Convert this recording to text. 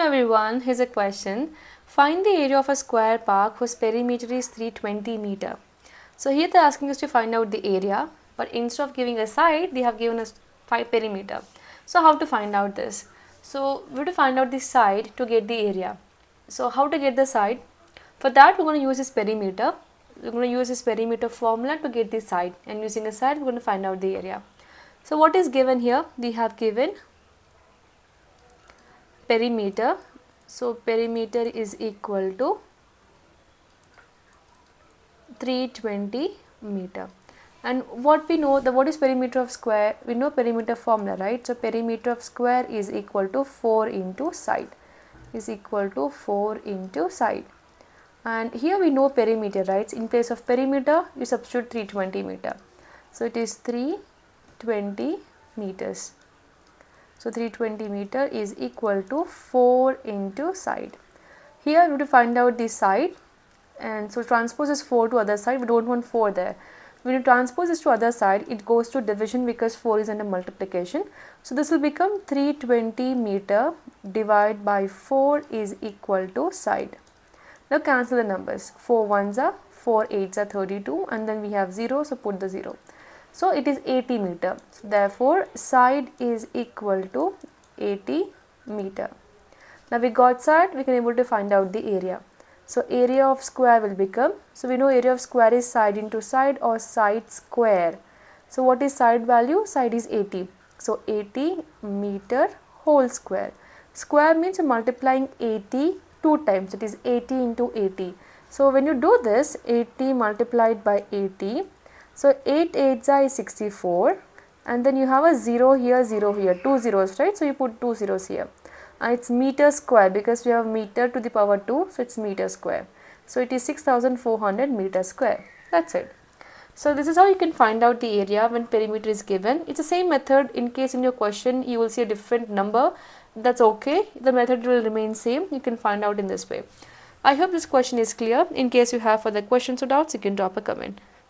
Hello everyone, here's a question. Find the area of a square park whose perimeter is 320 meter. So here they're asking us to find out the area, but instead of giving a side, they have given us 5 perimeter. So how to find out this? So we have to find out the side to get the area. So how to get the side? For that we're going to use this perimeter. We're going to use this perimeter formula to get the side and using a side we're going to find out the area. So what is given here? We have given perimeter. So perimeter is equal to 320 meter. And what we know, the what is perimeter of square? We know perimeter formula, right? So perimeter of square is equal to 4 into side is equal to 4 into side. And here we know perimeter, right? In place of perimeter, you substitute 320 meter. So it is 320 meters. So 320 meter is equal to 4 into side. Here we have to find out the side and so transpose is 4 to other side. We don't want 4 there. When you transpose this to other side, it goes to division because 4 is under multiplication. So this will become 320 meter divided by 4 is equal to side. Now cancel the numbers. 4 ones are 4 8s are 32 and then we have 0 so put the 0. So it is 80 meter. Therefore side is equal to 80 meter. Now we got side we can able to find out the area. So area of square will become, so we know area of square is side into side or side square. So what is side value? Side is 80. So 80 meter whole square. Square means multiplying 80 two times it is 80 into 80. So when you do this 80 multiplied by 80 so 8 8s are 64 and then you have a 0 here 0 here 2 zeros right? So you put 2 zeros here. And it's meter square because we have meter to the power 2 so it's meter square. So it is 6400 meter square. That's it. So this is how you can find out the area when perimeter is given. It's the same method. In case in your question you will see a different number. That's okay. The method will remain same. You can find out in this way. I hope this question is clear. In case you have further questions or doubts you can drop a comment